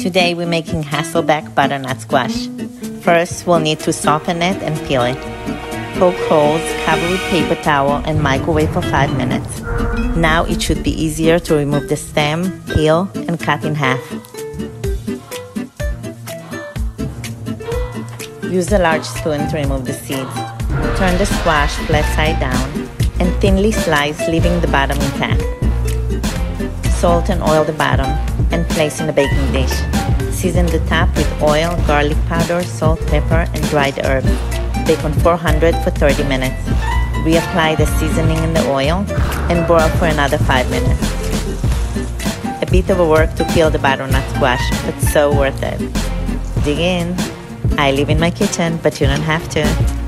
Today we're making Hasselback butternut squash. First, we'll need to soften it and peel it. Poke holes, cover with paper towel, and microwave for 5 minutes. Now it should be easier to remove the stem, peel, and cut in half. Use a large spoon to remove the seeds. Turn the squash flat side down and thinly slice, leaving the bottom intact. Salt and oil the bottom and place in a baking dish. Season the top with oil, garlic powder, salt, pepper, and dried herbs. Bake on 400 for 30 minutes. Reapply the seasoning in the oil and boil for another 5 minutes. A bit of a work to peel the butternut squash, but so worth it. Dig in. I live in my kitchen, but you don't have to.